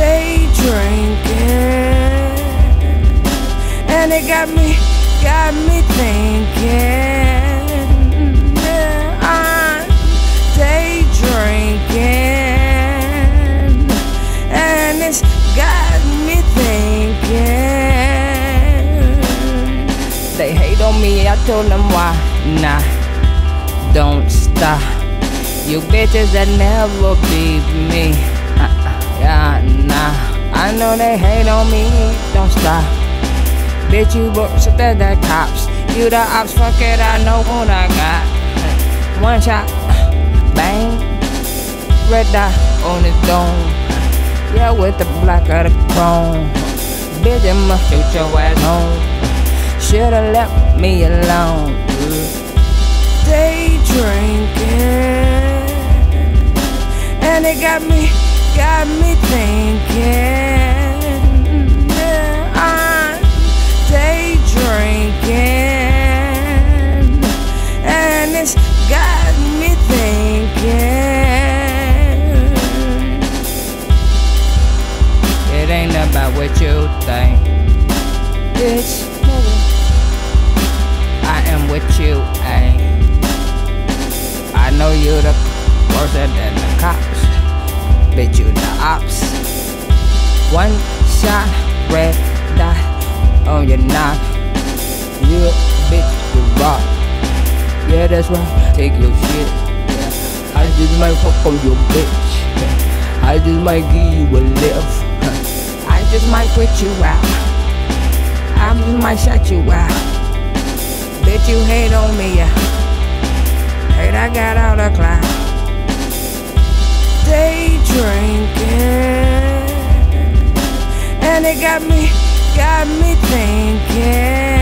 drinking, and it got me, got me thinking. I'm day drinking, and it's got me thinking. They hate on me, I told them why. Nah, don't stop. You bitches that never beat me. They hate on me, don't stop. Bitch, you books at the cops. You the ops, fuck it, I know what I got. One shot, bang, red dot on his dome. Yeah, with the black of the chrome. Bitch, I must shoot your ass home. Should've left me alone. Day drinking, and it got me, got me thinking. Ain't what you think, bitch. Nigga. I am what you ain't. I know you the worse than the cops. Bitch, you the ops. One shot, red dot on your knock. You a bitch, you rock. Yeah, that's right. Take your shit. Yeah. I just might fuck on your bitch. I just might give you a lift. Just might quit you out. I might shut you out. Bitch, you hate on me, yeah. I got all the clout. Day drinking, and it got me, got me thinking.